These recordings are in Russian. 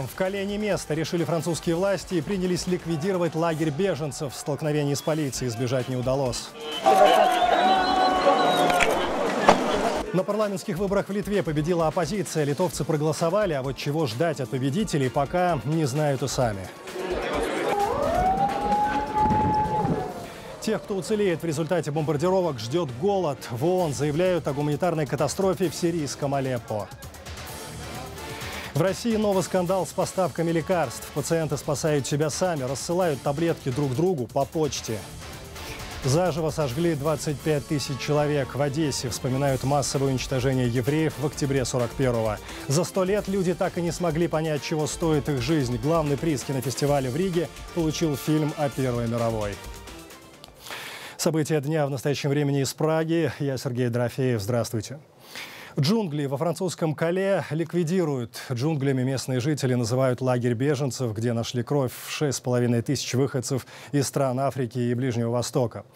Джунглям в колене место решили французские власти и принялись ликвидировать лагерь беженцев. Столкновений с полицией избежать не удалось. На парламентских выборах в Литве победила оппозиция. Литовцы проголосовали, а вот чего ждать от победителей, пока не знают и сами. Тех, кто уцелеет в результате бомбардировок, ждет голод. В ООН заявляют о гуманитарной катастрофе в сирийском Алеппо. В России новый скандал с поставками лекарств. Пациенты спасают себя сами, рассылают таблетки друг другу по почте. Заживо сожгли 25 тысяч человек. В Одессе вспоминают массовое уничтожение евреев в октябре 41-го. За сто лет люди так и не смогли понять, чего стоит их жизнь. Главный приз кинофестиваля в Риге получил фильм о Первой мировой. События дня в настоящем времени из Праги. Я Сергей Дорофеев. Здравствуйте. Джунгли во французском Кале ликвидируют. Джунглями местные жители называют лагерь беженцев, где нашли кровь в 6,5 тысяч выходцев из стран Африки и Ближнего Востока.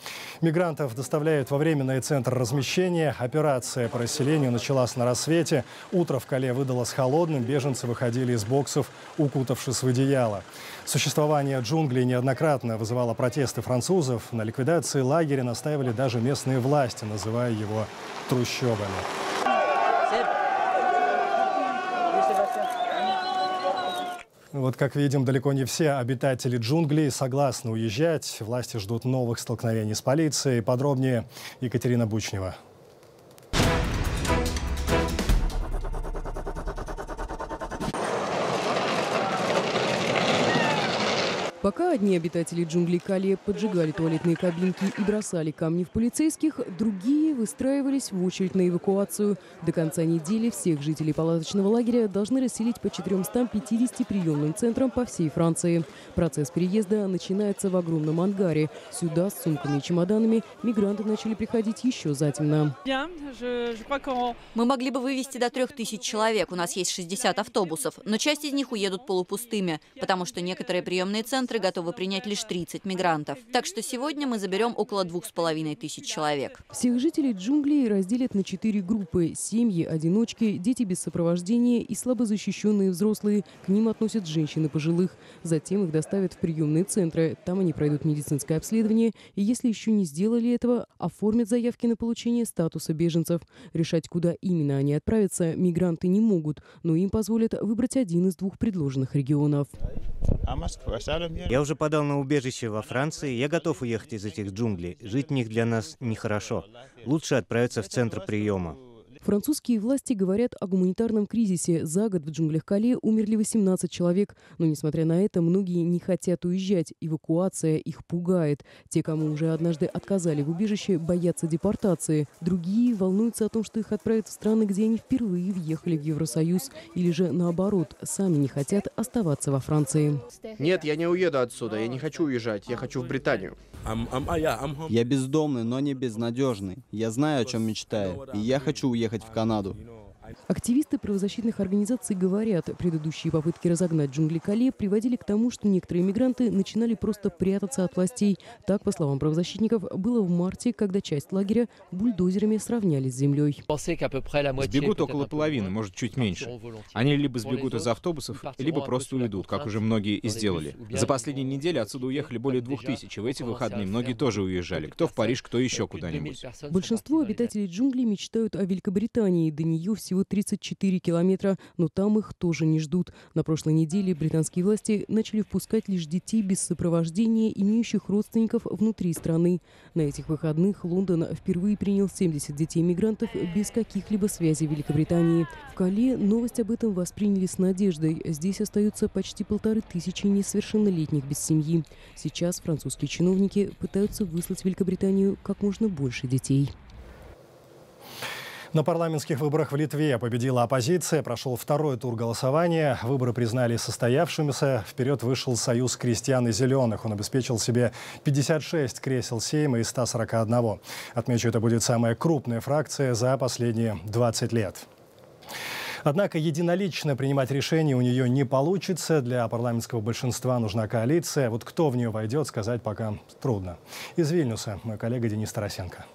Мигрантов доставляют во временный центр размещения. Операция по расселению началась на рассвете. Утро в Кале выдалось холодным. Беженцы выходили из боксов, укутавшись в одеяло. Существование джунглей неоднократно вызывало протесты французов. На ликвидации лагеря настаивали даже местные власти, называя его трущобами. Вот, как видим, далеко не все обитатели джунглей согласны уезжать. Власти ждут новых столкновений с полицией. Подробнее Екатерина Бучнева. Пока одни обитатели джунглей Кали поджигали туалетные кабинки и бросали камни в полицейских, другие выстраивались в очередь на эвакуацию. До конца недели всех жителей палаточного лагеря должны расселить по 450 приемным центрам по всей Франции. Процесс переезда начинается в огромном ангаре. Сюда с сумками и чемоданами мигранты начали приходить еще затемно. Мы могли бы вывести до трех тысяч человек. У нас есть 60 автобусов, но часть из них уедут полупустыми, потому что некоторые приемные центры центры готовы принять лишь 30 мигрантов. Так что сегодня мы заберем около двух с половиной тысяч человек. Всех жителей джунглей разделят на четыре группы. Семьи, одиночки, дети без сопровождения и слабозащищенные взрослые. К ним относят женщины пожилых. Затем их доставят в приемные центры. Там они пройдут медицинское обследование. И если еще не сделали этого, оформят заявки на получение статуса беженцев. Решать, куда именно они отправятся, мигранты не могут, но им позволят выбрать один из двух предложенных регионов. Я уже подал на убежище во Франции, я готов уехать из этих джунглей. Жить в них для нас нехорошо. Лучше отправиться в центр приема. Французские власти говорят о гуманитарном кризисе. За год в джунглях Кале умерли 18 человек. Но, несмотря на это, многие не хотят уезжать. Эвакуация их пугает. Те, кому уже однажды отказали в убежище, боятся депортации. Другие волнуются о том, что их отправят в страны, где они впервые въехали в Евросоюз. Или же, наоборот, сами не хотят оставаться во Франции. Нет, я не уеду отсюда. Я не хочу уезжать. Я хочу в Британию. Я бездомный, но не безнадежный. Я знаю, о чем мечтаю. И я хочу уехать ехать в Канаду. Активисты правозащитных организаций говорят, предыдущие попытки разогнать джунгли Кале приводили к тому, что некоторые мигранты начинали просто прятаться от властей. Так, по словам правозащитников, было в марте, когда часть лагеря бульдозерами сравняли с землей. Сбегут около половины, может, чуть меньше. Они либо сбегут из автобусов, либо просто уйдут, как уже многие и сделали. За последние недели отсюда уехали более двух тысяч, и в эти выходные многие тоже уезжали. Кто в Париж, кто еще куда-нибудь. Большинство обитателей джунглей мечтают о Великобритании. До нее всего 34 километра, но там их тоже не ждут. На прошлой неделе британские власти начали впускать лишь детей без сопровождения, имеющих родственников внутри страны. На этих выходных Лондон впервые принял 70 детей-мигрантов без каких-либо связей в Великобритании. В Кале новость об этом восприняли с надеждой. Здесь остаются почти полторы тысячи несовершеннолетних без семьи. Сейчас французские чиновники пытаются выслать в Великобританию как можно больше детей. На парламентских выборах в Литве победила оппозиция. Прошел второй тур голосования. Выборы признали состоявшимися. Вперед вышел Союз крестьян и зеленых. Он обеспечил себе 56 кресел Сейма из 141. Отмечу, это будет самая крупная фракция за последние 20 лет. Однако единолично принимать решения у нее не получится. Для парламентского большинства нужна коалиция. Вот кто в нее войдет, сказать пока трудно. Из Вильнюса мой коллега Денис Тарасенко.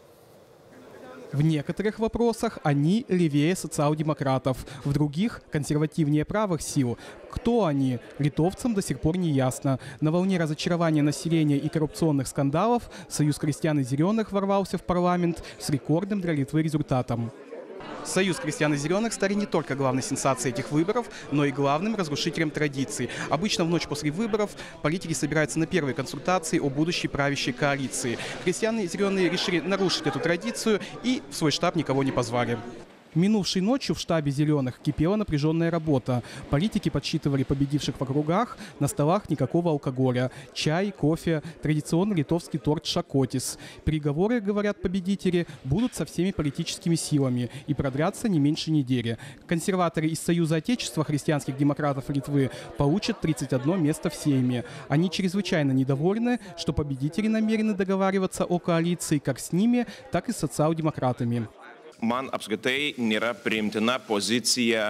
В некоторых вопросах они левее социал-демократов, в других – консервативнее правых сил. Кто они? Литовцам до сих пор не ясно. На волне разочарования населения и коррупционных скандалов Союз крестьян и зеленых ворвался в парламент с рекордным для Литвы результатом. Союз крестьян и зеленых стали не только главной сенсацией этих выборов, но и главным разрушителем традиций. Обычно в ночь после выборов политики собираются на первые консультации о будущей правящей коалиции. Крестьяне и зеленые решили нарушить эту традицию и в свой штаб никого не позвали. Минувшей ночью в штабе «Зеленых» кипела напряженная работа. Политики подсчитывали победивших в округах, на столах никакого алкоголя. Чай, кофе, традиционный литовский торт «Шакотис». Переговоры, говорят победители, будут со всеми политическими силами и продлятся не меньше недели. Консерваторы из Союза Отечества христианских демократов Литвы получат 31 место в Сейме. Они чрезвычайно недовольны, что победители намерены договариваться о коалиции как с ними, так и с социал-демократами man apskritai nėra priimtina.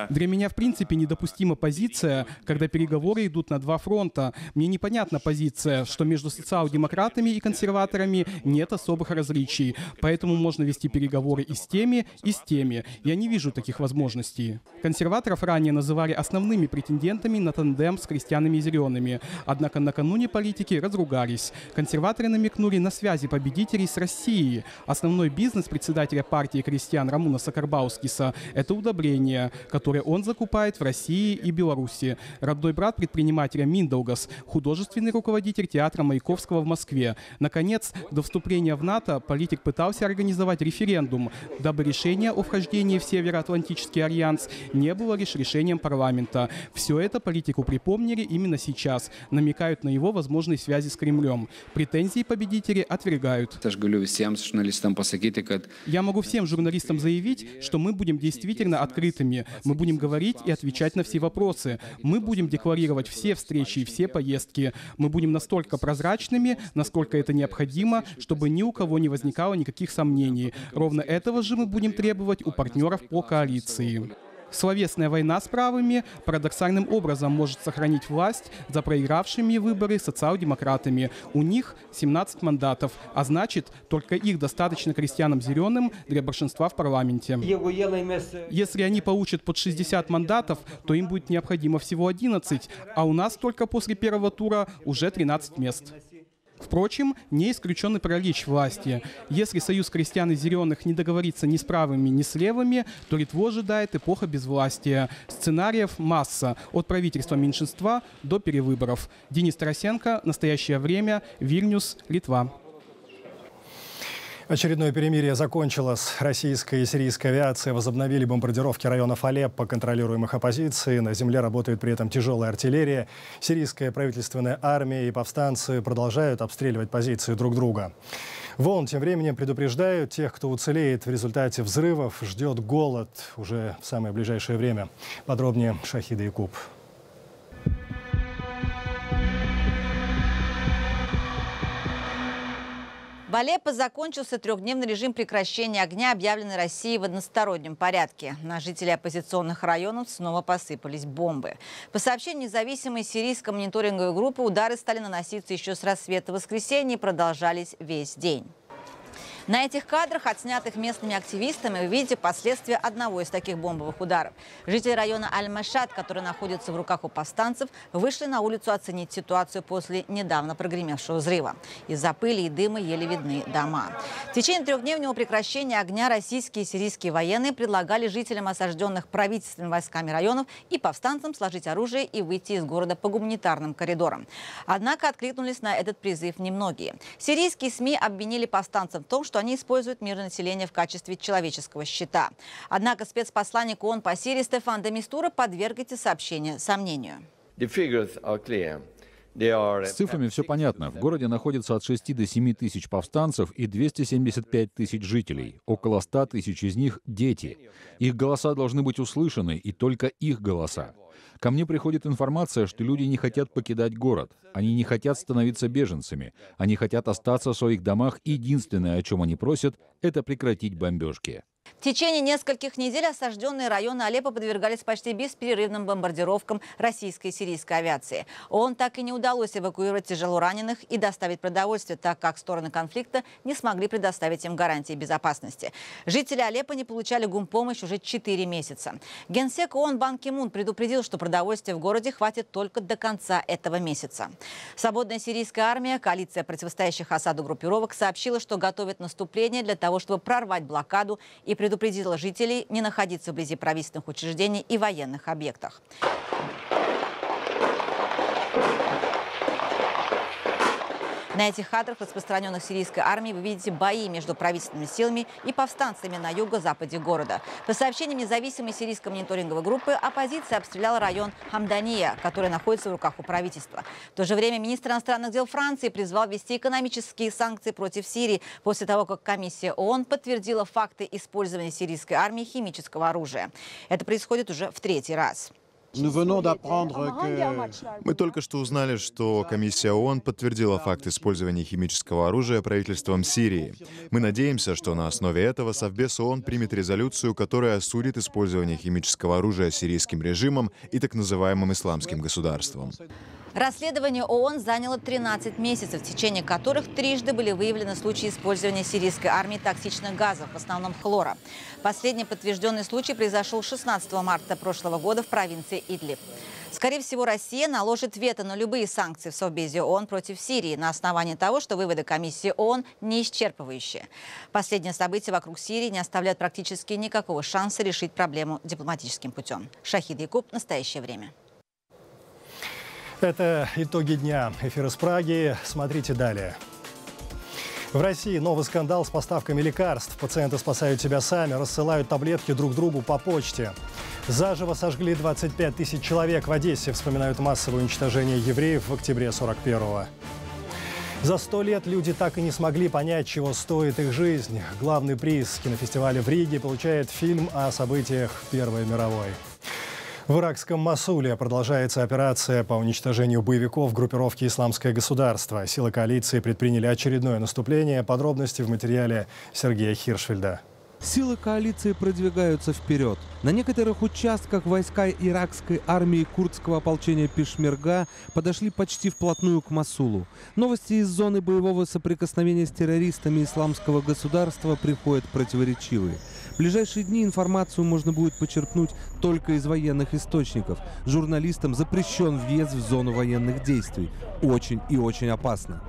Для меня в принципе недопустима позиция, когда переговоры идут на два фронта. Мне непонятна позиция, что между социал-демократами и консерваторами нет особых различий. Поэтому можно вести переговоры и с теми, и с теми. Я не вижу таких возможностей. Консерваторов ранее называли основными претендентами на тандем с крестьянами и зелеными. Однако накануне политики разругались. Консерваторы намекнули на связи победителей с Россией. Основной бизнес председателя партии крестьян крестьян Рамуна Сакарбаускиса – это удобрения, которые он закупает в России и Беларуси. Родной брат предпринимателя Миндаугас – художественный руководитель театра Маяковского в Москве. Наконец, до вступления в НАТО политик пытался организовать референдум, дабы решение о вхождении в Североатлантический альянс не было лишь решением парламента. Все это политику припомнили именно сейчас, намекают на его возможной связи с Кремлем. Претензии победители отвергают. Я могу всем журналистам журналистам заявить, что мы будем действительно открытыми, мы будем говорить и отвечать на все вопросы, мы будем декларировать все встречи и все поездки, мы будем настолько прозрачными, насколько это необходимо, чтобы ни у кого не возникало никаких сомнений. Ровно этого же мы будем требовать у партнеров по коалиции. Словесная война с правыми парадоксальным образом может сохранить власть за проигравшими выборы социал-демократами. У них 17 мандатов, а значит, только их достаточно крестьянам зеленым для большинства в парламенте. Если они получат под 60 мандатов, то им будет необходимо всего 11, а у нас только после первого тура уже 13 мест. Впрочем, не исключен и паралич власти. Если Союз крестьян и зеленых не договорится ни с правыми, ни с левыми, то Литву ожидает эпоха безвластия. Сценариев масса, от правительства меньшинства до перевыборов. Денис Тарасенко, «Настоящее время», Вильнюс, Литва. Очередное перемирие закончилось. Российская и сирийская авиация возобновили бомбардировки районов Алеппо, контролируемых оппозицией. На земле работает при этом тяжелая артиллерия. Сирийская правительственная армия и повстанцы продолжают обстреливать позиции друг друга. Вон тем временем предупреждают тех, кто уцелеет в результате взрывов, ждет голод уже в самое ближайшее время. Подробнее Шахида Якуб. В Алеппо закончился трехдневный режим прекращения огня, объявленный Россией в одностороннем порядке. На жителей оппозиционных районов снова посыпались бомбы. По сообщению независимой сирийской мониторинговой группы, удары стали наноситься еще с рассвета воскресенья и продолжались весь день. На этих кадрах, отснятых местными активистами, вы видите последствия одного из таких бомбовых ударов. Жители района Аль-Машат, который находится в руках у повстанцев, вышли на улицу оценить ситуацию после недавно прогремевшего взрыва. Из-за пыли и дыма еле видны дома. В течение трехдневного прекращения огня российские и сирийские военные предлагали жителям осажденных правительственными войсками районов и повстанцам сложить оружие и выйти из города по гуманитарным коридорам. Однако откликнулись на этот призыв немногие. Сирийские СМИ обвинили повстанцев в том, что они используют мирное население в качестве человеческого щита. Однако спецпосланник ООН по Сирии Стефан Демистура подверг эти сообщения сомнению. С цифрами все понятно. В городе находится от 6 до 7 тысяч повстанцев и 275 тысяч жителей. Около 100 тысяч из них — дети. Их голоса должны быть услышаны, и только их голоса. Ко мне приходит информация, что люди не хотят покидать город. Они не хотят становиться беженцами. Они хотят остаться в своих домах. Единственное, о чем они просят, это прекратить бомбежки. В течение нескольких недель осажденные районы Алеппо подвергались почти бесперерывным бомбардировкам российской и сирийской авиации. ООН так и не удалось эвакуировать тяжело раненых и доставить продовольствие, так как стороны конфликта не смогли предоставить им гарантии безопасности. Жители Алеппо не получали гумпомощь уже 4 месяца. Генсек ООН Бан Ки Мун предупредил, что продовольствия в городе хватит только до конца этого месяца. Свободная сирийская армия, коалиция противостоящих осаду группировок, сообщила, что готовит наступление для того, чтобы прорвать блокаду и предупредила жителей не находиться вблизи правительственных учреждений и военных объектах. На этих кадрах, распространенных сирийской армией, вы видите бои между правительственными силами и повстанцами на юго-западе города. По сообщениям независимой сирийской мониторинговой группы, оппозиция обстреляла район Хамдания, который находится в руках у правительства. В то же время министр иностранных дел Франции призвал ввести экономические санкции против Сирии после того, как комиссия ООН подтвердила факты использования сирийской армии химического оружия. Это происходит уже в третий раз. Мы только что узнали, что комиссия ООН подтвердила факт использования химического оружия правительством Сирии. Мы надеемся, что на основе этого Совбез ООН примет резолюцию, которая осудит использование химического оружия сирийским режимом и так называемым исламским государством. Расследование ООН заняло 13 месяцев, в течение которых трижды были выявлены случаи использования сирийской армии токсичных газов, в основном хлора. Последний подтвержденный случай произошел 16 марта прошлого года в провинции Идлиб. Скорее всего, Россия наложит вето на любые санкции в Совбезе ООН против Сирии на основании того, что выводы комиссии ООН не исчерпывающие. Последние события вокруг Сирии не оставляют практически никакого шанса решить проблему дипломатическим путем. Шахид Якуб. Настоящее время. Это итоги дня. Эфир из Праги. Смотрите далее. В России новый скандал с поставками лекарств. Пациенты спасают себя сами, рассылают таблетки друг другу по почте. Заживо сожгли 25 тысяч человек в Одессе. Вспоминают массовое уничтожение евреев в октябре 41-го. За сто лет люди так и не смогли понять, чего стоит их жизнь. Главный приз кинофестиваля в Риге получает фильм о событиях Первой мировой. В иракском Масуле продолжается операция по уничтожению боевиков группировки «Исламское государство». Силы коалиции предприняли очередное наступление. Подробности в материале Сергея Хиршфельда. Силы коалиции продвигаются вперед. На некоторых участках войска иракской армии курдского ополчения Пешмерга подошли почти вплотную к Масулу. Новости из зоны боевого соприкосновения с террористами исламского государства приходят противоречивые. В ближайшие дни информацию можно будет почерпнуть только из военных источников. Журналистам запрещен въезд в зону военных действий. Очень и очень опасно.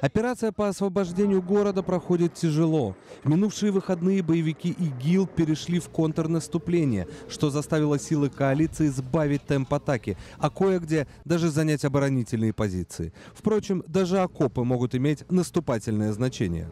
Операция по освобождению города проходит тяжело. В минувшие выходные боевики ИГИЛ перешли в контрнаступление, что заставило силы коалиции сбавить темп атаки, а кое-где даже занять оборонительные позиции. Впрочем, даже окопы могут иметь наступательное значение.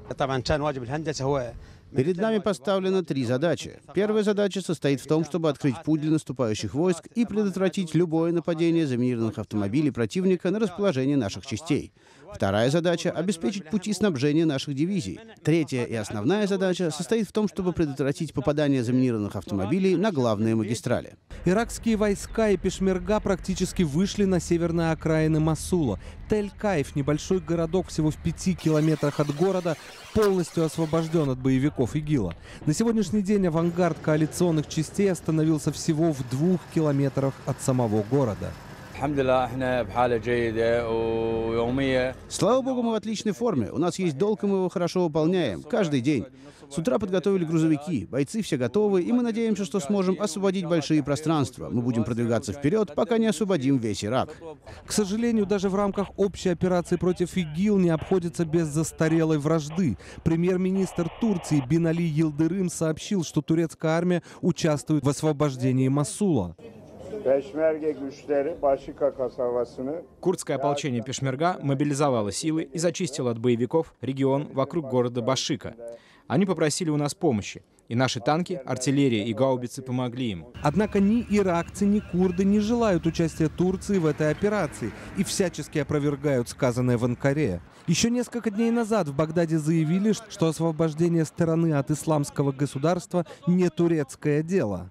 Перед нами поставлено три задачи. Первая задача состоит в том, чтобы открыть путь для наступающих войск и предотвратить любое нападение заминированных автомобилей противника на расположение наших частей. Вторая задача — обеспечить пути снабжения наших дивизий. Третья и основная задача состоит в том, чтобы предотвратить попадание заминированных автомобилей на главные магистрали. Иракские войска и Пешмерга практически вышли на северные окраины Масула. Тель-Кайф, небольшой городок всего в пяти километрах от города, полностью освобожден от боевиков ИГИЛа. На сегодняшний день авангард коалиционных частей остановился всего в двух километрах от самого города. Слава богу, мы в отличной форме. У нас есть долг, и мы его хорошо выполняем. Каждый день. С утра подготовили грузовики. Бойцы все готовы, и мы надеемся, что сможем освободить большие пространства. Мы будем продвигаться вперед, пока не освободим весь Ирак. К сожалению, даже в рамках общей операции против ИГИЛ не обходится без застарелой вражды. Премьер-министр Турции Бинали Йилдырым сообщил, что турецкая армия участвует в освобождении Масула. Курдское ополчение Пешмерга мобилизовало силы и зачистило от боевиков регион вокруг города Башика. Они попросили у нас помощи, и наши танки, артиллерия и гаубицы помогли им. Однако ни иракцы, ни курды не желают участия Турции в этой операции и всячески опровергают сказанное в Анкаре. Еще несколько дней назад в Багдаде заявили, что освобождение стороны от исламского государства не турецкое дело.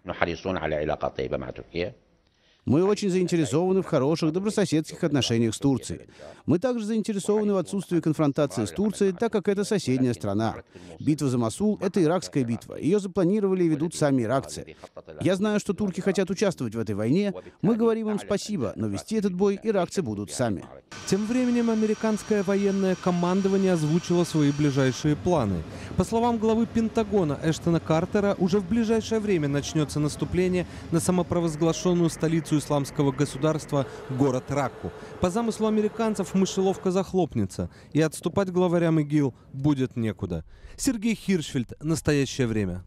Мы очень заинтересованы в хороших добрососедских отношениях с Турцией. Мы также заинтересованы в отсутствии конфронтации с Турцией, так как это соседняя страна. Битва за Масул — это иракская битва. Ее запланировали и ведут сами иракцы. Я знаю, что турки хотят участвовать в этой войне. Мы говорим им спасибо, но вести этот бой иракцы будут сами. Тем временем американское военное командование озвучило свои ближайшие планы. По словам главы Пентагона Эштона Картера, уже в ближайшее время начнется наступление на самопровозглашенную столицу исламского государства город Ракку. По замыслу американцев мышеловка захлопнется, и отступать главарям ИГИЛ будет некуда. Сергей Хиршфельд. Настоящее время.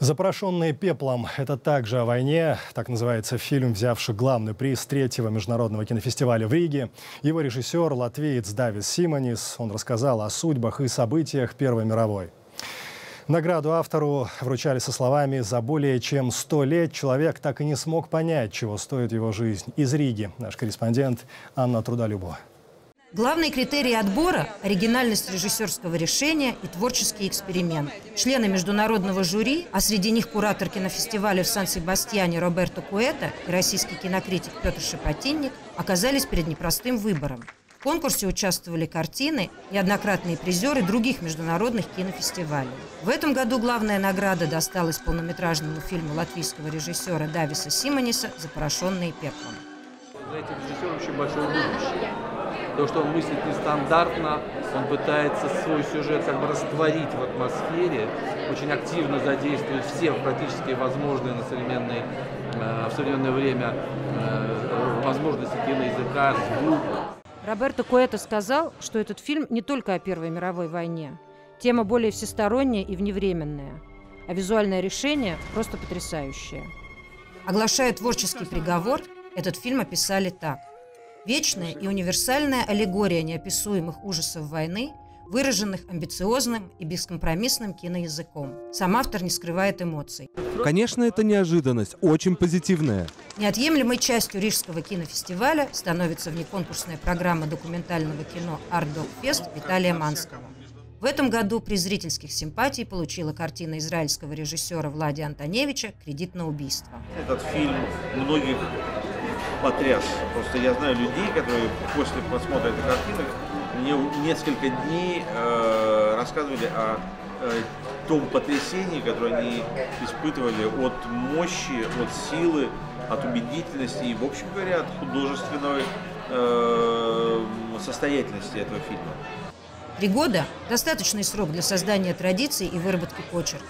«Запрошенные пеплом» — это также о войне. Так называется фильм, взявший главный приз третьего международного кинофестиваля в Риге. Его режиссер — латвиец Давис Симонис. Он рассказал о судьбах и событиях Первой мировой. Награду автору вручали со словами «За более чем сто лет человек так и не смог понять, чего стоит его жизнь». Из Риги наш корреспондент Анна Трудолюбова. Главный критерий отбора – оригинальность режиссерского решения и творческий эксперимент. Члены международного жюри, а среди них куратор кинофестиваля в Сан-Себастьяне Роберто Куэта и российский кинокритик Петр Шепотинник, оказались перед непростым выбором. Конкурсе участвовали картины и однократные призеры других международных кинофестивалей. В этом году главная награда досталась полнометражному фильму латвийского режиссера Дависа Симониса «Запорошенные пеплом». За этим режиссером очень большое будущее то, что он мыслит нестандартно, он пытается свой сюжет как бы растворить в атмосфере, очень активно задействует все практически возможные на современные, э, в современное время э, возможности киноязыка, звук. Роберто Куэто сказал, что этот фильм не только о Первой мировой войне. Тема более всесторонняя и вневременная, а визуальное решение просто потрясающее. Оглашая творческий приговор, этот фильм описали так – Вечная и универсальная аллегория неописуемых ужасов войны, выраженных амбициозным и бескомпромиссным киноязыком. Сам автор не скрывает эмоций. Конечно, это неожиданность, очень позитивная. Неотъемлемой частью Рижского кинофестиваля становится внеконкурсная программа документального кино «Арт Док Фест» Виталия Манского. В этом году при зрительских симпатий получила картина израильского режиссера Влади Антоневича «Кредит на убийство». Этот фильм многих потряс. Просто я знаю людей, которые после просмотра этой картины мне несколько дней э, рассказывали о э, том потрясении, которое они испытывали от мощи, от силы, от убедительности и, в общем говоря, от художественной э, состоятельности этого фильма. Три года – достаточный срок для создания традиций и выработки почерка.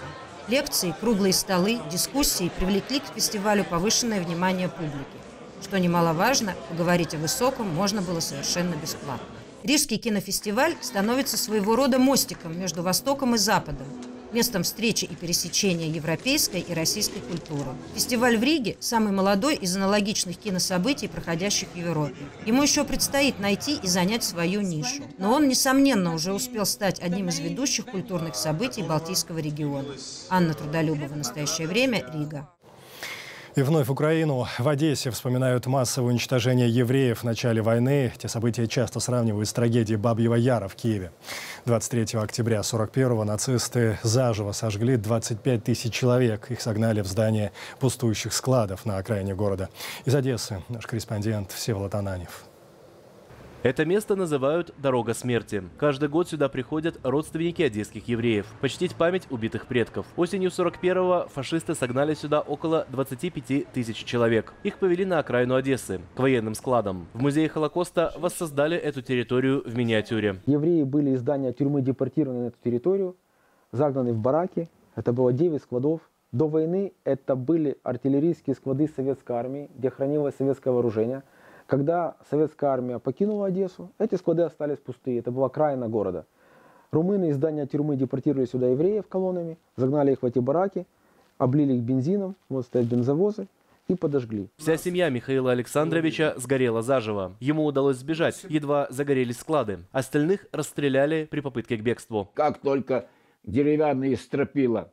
Лекции, круглые столы, дискуссии привлекли к фестивалю повышенное внимание публики. Что немаловажно, поговорить о высоком можно было совершенно бесплатно. Рижский кинофестиваль становится своего рода мостиком между Востоком и Западом, местом встречи и пересечения европейской и российской культуры. Фестиваль в Риге – самый молодой из аналогичных кинособытий, проходящих в Европе. Ему еще предстоит найти и занять свою нишу. Но он, несомненно, уже успел стать одним из ведущих культурных событий Балтийского региона. Анна Трудолюбова. Настоящее время. Рига. И вновь Украину. В Одессе вспоминают массовое уничтожение евреев в начале войны. Те события часто сравнивают с трагедией Бабьего Яра в Киеве. 23 октября 41-го нацисты заживо сожгли 25 тысяч человек. Их согнали в здание пустующих складов на окраине города. Из Одессы наш корреспондент Всеволод Ананев. Это место называют «Дорога смерти». Каждый год сюда приходят родственники одесских евреев, почтить память убитых предков. Осенью 41-го фашисты согнали сюда около 25 тысяч человек. Их повели на окраину Одессы, к военным складам. В музее Холокоста воссоздали эту территорию в миниатюре. Евреи были из здания тюрьмы депортированы на эту территорию, загнаны в бараки. Это было 9 складов. До войны это были артиллерийские склады советской армии, где хранилось советское вооружение – когда советская армия покинула Одессу, эти склады остались пустые. Это была окраина города. Румыны из здания тюрьмы депортировали сюда евреев колоннами, загнали их в эти бараки, облили их бензином, вот стоят бензовозы, и подожгли. Вся семья Михаила Александровича сгорела заживо. Ему удалось сбежать, едва загорелись склады. Остальных расстреляли при попытке к бегству. Как только деревянные стропила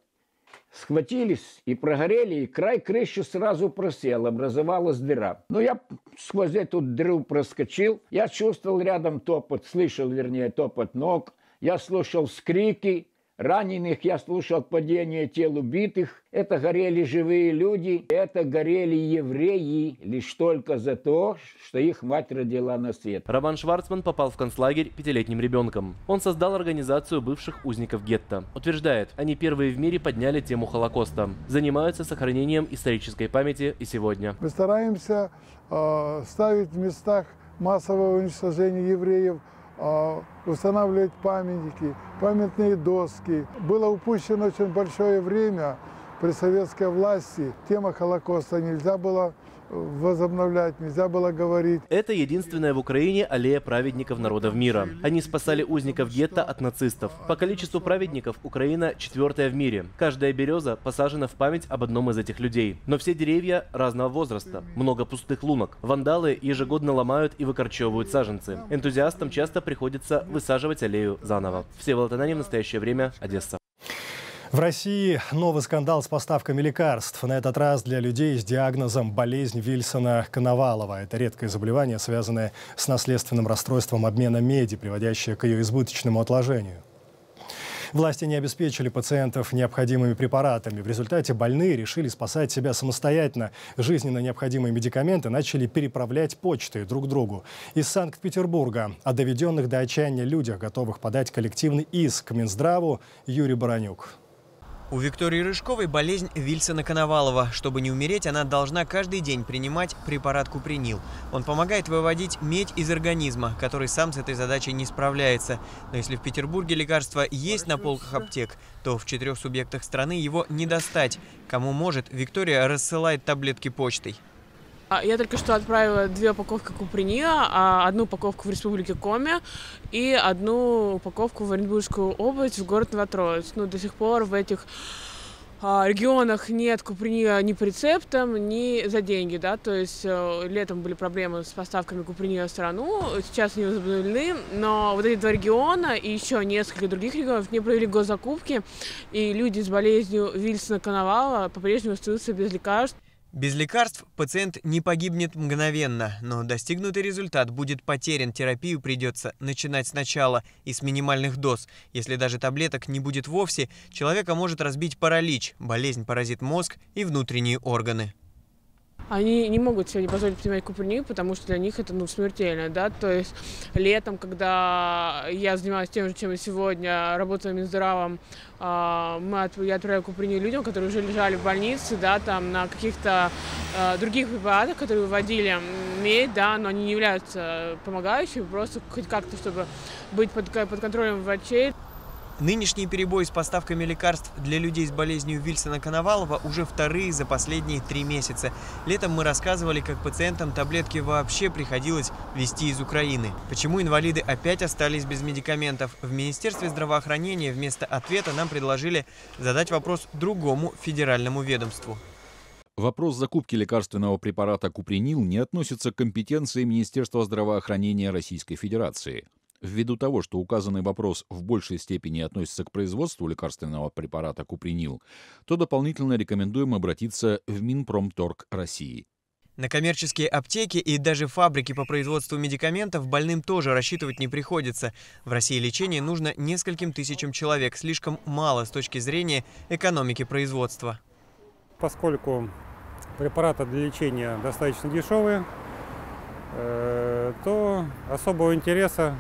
схватились и прогорели, и край крыши сразу просел, образовалась дыра. Но я сквозь эту дыру проскочил, я чувствовал рядом топот, слышал, вернее, топот ног, я слушал скрики, раненых, я слушал падение тел убитых. Это горели живые люди, это горели евреи лишь только за то, что их мать родила на свет. Роман Шварцман попал в концлагерь пятилетним ребенком. Он создал организацию бывших узников гетто. Утверждает, они первые в мире подняли тему Холокоста. Занимаются сохранением исторической памяти и сегодня. Мы стараемся э, ставить в местах массового уничтожения евреев устанавливать памятники, памятные доски. Было упущено очень большое время при советской власти. Тема Холокоста нельзя было возобновлять, нельзя было говорить. Это единственная в Украине аллея праведников народов мира. Они спасали узников гетто от нацистов. По количеству праведников Украина четвертая в мире. Каждая береза посажена в память об одном из этих людей. Но все деревья разного возраста. Много пустых лунок. Вандалы ежегодно ломают и выкорчевывают саженцы. Энтузиастам часто приходится высаживать аллею заново. Все Ананин в настоящее время Одесса. В России новый скандал с поставками лекарств. На этот раз для людей с диагнозом болезнь Вильсона-Коновалова. Это редкое заболевание, связанное с наследственным расстройством обмена меди, приводящее к ее избыточному отложению. Власти не обеспечили пациентов необходимыми препаратами. В результате больные решили спасать себя самостоятельно. Жизненно необходимые медикаменты начали переправлять почтой друг другу. Из Санкт-Петербурга о доведенных до отчаяния людях, готовых подать коллективный иск Минздраву, Юрий Баранюк. У Виктории Рыжковой болезнь Вильсона-Коновалова. Чтобы не умереть, она должна каждый день принимать препарат купринил. Он помогает выводить медь из организма, который сам с этой задачей не справляется. Но если в Петербурге лекарства есть на полках аптек, то в четырех субъектах страны его не достать. Кому может, Виктория рассылает таблетки почтой. А, я только что отправила две упаковки купринила, а, одну упаковку в Республике Коми и одну упаковку в Оренбургскую область, в город Новотроиц. Ну, до сих пор в этих а, регионах нет купринила ни по рецептам, ни за деньги, да, то есть э, летом были проблемы с поставками купринила в страну, сейчас они возобновлены, но вот эти два региона и еще несколько других регионов не провели госзакупки, и люди с болезнью Вильсона-Коновала по-прежнему остаются без лекарств. Без лекарств пациент не погибнет мгновенно, но достигнутый результат будет потерян. Терапию придется начинать сначала и с минимальных доз. Если даже таблеток не будет вовсе, человека может разбить паралич. Болезнь поразит мозг и внутренние органы они не могут себе не позволить принимать купринил, потому что для них это ну, смертельно, да, то есть летом, когда я занимаюсь тем же, чем и сегодня, работаю Минздравом, а, мы я отправляю купринил людям, которые уже лежали в больнице, да, там на каких-то э, других препаратах, которые выводили медь, да, но они не являются помогающими, просто хоть как-то, чтобы быть под, под контролем врачей. Нынешние перебои с поставками лекарств для людей с болезнью Вильсона-Коновалова уже вторые за последние три месяца. Летом мы рассказывали, как пациентам таблетки вообще приходилось везти из Украины. Почему инвалиды опять остались без медикаментов? В Министерстве здравоохранения вместо ответа нам предложили задать вопрос другому федеральному ведомству. Вопрос закупки лекарственного препарата Купринил не относится к компетенции Министерства здравоохранения Российской Федерации. Ввиду того, что указанный вопрос в большей степени относится к производству лекарственного препарата Купринил, то дополнительно рекомендуем обратиться в Минпромторг России. На коммерческие аптеки и даже фабрики по производству медикаментов больным тоже рассчитывать не приходится. В России лечение нужно нескольким тысячам человек, слишком мало с точки зрения экономики производства. Поскольку препараты для лечения достаточно дешевые, э, то особого интереса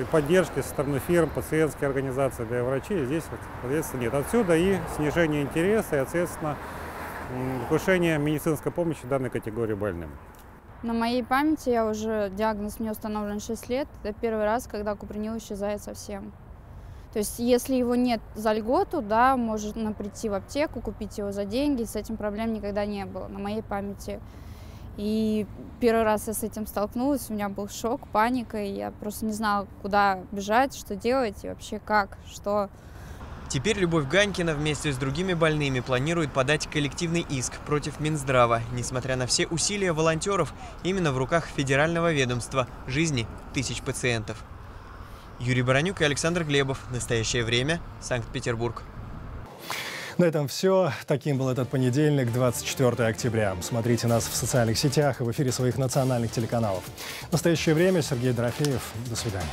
и поддержки со стороны фирм, пациентских организаций, да и врачей здесь, соответственно, нет. Отсюда и снижение интереса, и, соответственно, повышение медицинской помощи данной категории больным. На моей памяти я уже, диагноз мне установлен 6 лет. Это первый раз, когда купринил исчезает совсем. То есть, если его нет за льготу, да, можно прийти в аптеку, купить его за деньги, с этим проблем никогда не было. На моей памяти и первый раз я с этим столкнулась, у меня был шок, паника, и я просто не знала, куда бежать, что делать и вообще как, что... Теперь Любовь Ганькина вместе с другими больными планирует подать коллективный иск против Минздрава, несмотря на все усилия волонтеров именно в руках федерального ведомства жизни тысяч пациентов. Юрий Баранюк и Александр Глебов. Настоящее время. Санкт-Петербург. На этом все. Таким был этот понедельник, 24 октября. Смотрите нас в социальных сетях и в эфире своих национальных телеканалов. В настоящее время Сергей Дорофеев. До свидания.